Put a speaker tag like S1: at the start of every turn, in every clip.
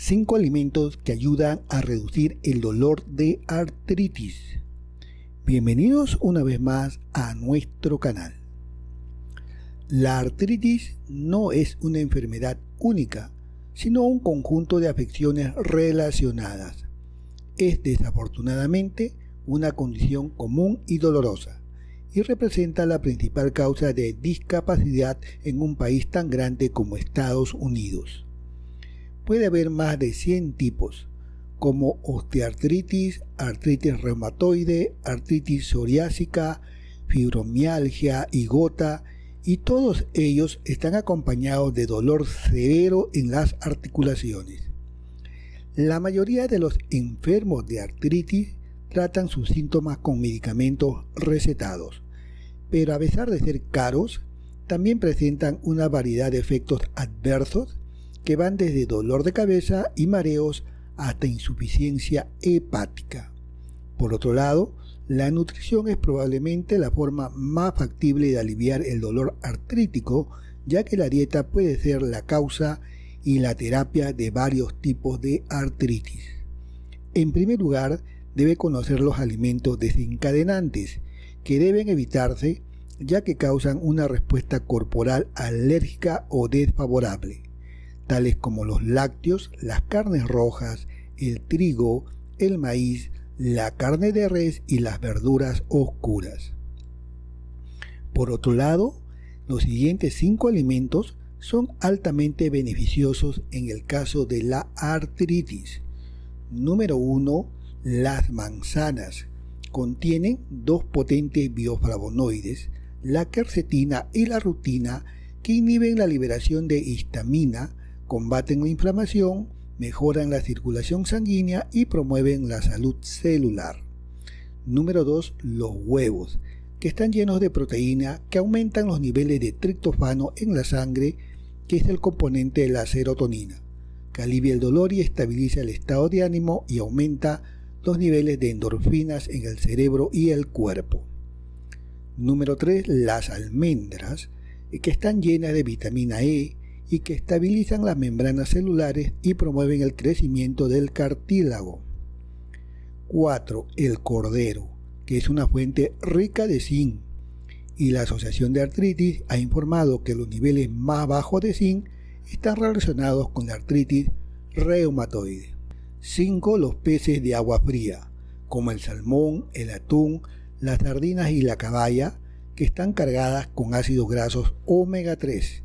S1: 5 alimentos que ayudan a reducir el dolor de artritis. Bienvenidos una vez más a nuestro canal. La artritis no es una enfermedad única, sino un conjunto de afecciones relacionadas. Es desafortunadamente una condición común y dolorosa y representa la principal causa de discapacidad en un país tan grande como Estados Unidos puede haber más de 100 tipos, como osteoartritis, artritis reumatoide, artritis psoriásica, fibromialgia y gota, y todos ellos están acompañados de dolor severo en las articulaciones. La mayoría de los enfermos de artritis tratan sus síntomas con medicamentos recetados, pero a pesar de ser caros, también presentan una variedad de efectos adversos que van desde dolor de cabeza y mareos hasta insuficiencia hepática. Por otro lado, la nutrición es probablemente la forma más factible de aliviar el dolor artrítico, ya que la dieta puede ser la causa y la terapia de varios tipos de artritis. En primer lugar, debe conocer los alimentos desencadenantes, que deben evitarse ya que causan una respuesta corporal alérgica o desfavorable tales como los lácteos, las carnes rojas, el trigo, el maíz, la carne de res y las verduras oscuras. Por otro lado, los siguientes cinco alimentos son altamente beneficiosos en el caso de la artritis. Número 1. Las manzanas. Contienen dos potentes bioflavonoides, la quercetina y la rutina, que inhiben la liberación de histamina, combaten la inflamación, mejoran la circulación sanguínea y promueven la salud celular. Número 2. Los huevos, que están llenos de proteína que aumentan los niveles de triptofano en la sangre, que es el componente de la serotonina, que alivia el dolor y estabiliza el estado de ánimo y aumenta los niveles de endorfinas en el cerebro y el cuerpo. Número 3. Las almendras, que están llenas de vitamina E, y que estabilizan las membranas celulares y promueven el crecimiento del cartílago. 4. El cordero, que es una fuente rica de zinc, y la Asociación de Artritis ha informado que los niveles más bajos de zinc están relacionados con la artritis reumatoide. 5. Los peces de agua fría, como el salmón, el atún, las sardinas y la caballa, que están cargadas con ácidos grasos omega 3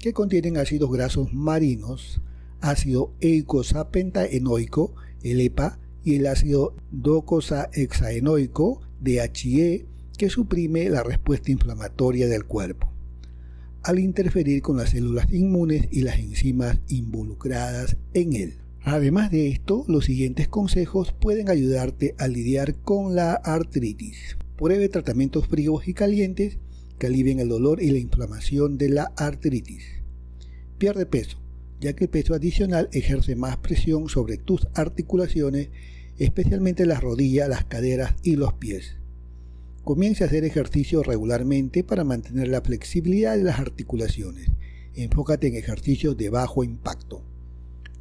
S1: que contienen ácidos grasos marinos, ácido eicosapentaenoico, el EPA, y el ácido docosahexaenoico, DHE, que suprime la respuesta inflamatoria del cuerpo, al interferir con las células inmunes y las enzimas involucradas en él. Además de esto, los siguientes consejos pueden ayudarte a lidiar con la artritis. Pruebe tratamientos fríos y calientes que alivien el dolor y la inflamación de la artritis. Pierde peso, ya que el peso adicional ejerce más presión sobre tus articulaciones, especialmente las rodillas, las caderas y los pies. Comience a hacer ejercicio regularmente para mantener la flexibilidad de las articulaciones. Enfócate en ejercicios de bajo impacto.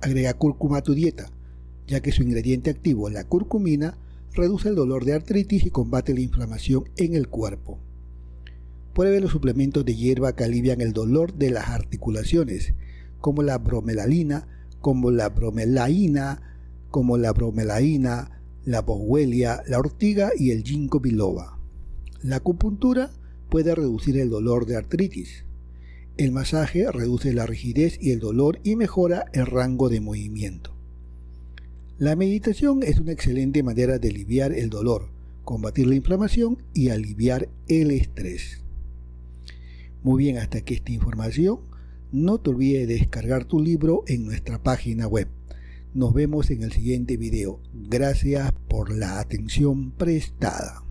S1: Agrega cúrcuma a tu dieta, ya que su ingrediente activo, la curcumina, reduce el dolor de artritis y combate la inflamación en el cuerpo. Pruebe los suplementos de hierba que alivian el dolor de las articulaciones, como la bromelalina, como la bromelaína, como la bromelaína, la boswellia, la ortiga y el ginkgo biloba. La acupuntura puede reducir el dolor de artritis. El masaje reduce la rigidez y el dolor y mejora el rango de movimiento. La meditación es una excelente manera de aliviar el dolor, combatir la inflamación y aliviar el estrés. Muy bien, hasta aquí esta información. No te olvides de descargar tu libro en nuestra página web. Nos vemos en el siguiente video. Gracias por la atención prestada.